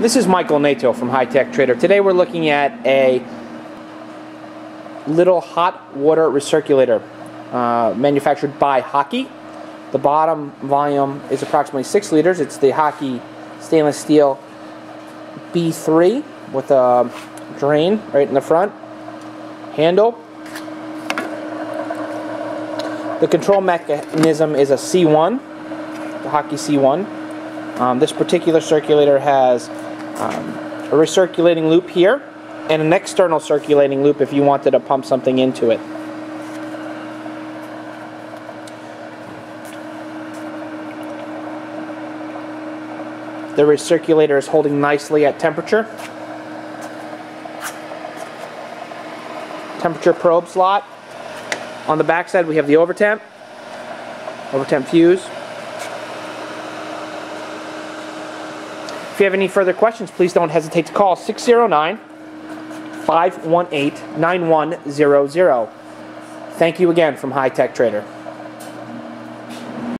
This is Michael Nato from High Tech Trader. Today we're looking at a little hot water recirculator uh, manufactured by Haake. The bottom volume is approximately 6 liters. It's the Haake stainless steel B3 with a drain right in the front. Handle. The control mechanism is a C1, the Haake C1. Um, this particular circulator has um, a recirculating loop here and an external circulating loop if you wanted to pump something into it. The recirculator is holding nicely at temperature. Temperature probe slot. On the back side we have the overtemp, overtemp fuse. If you have any further questions, please don't hesitate to call 609 518 9100. Thank you again from High Tech Trader.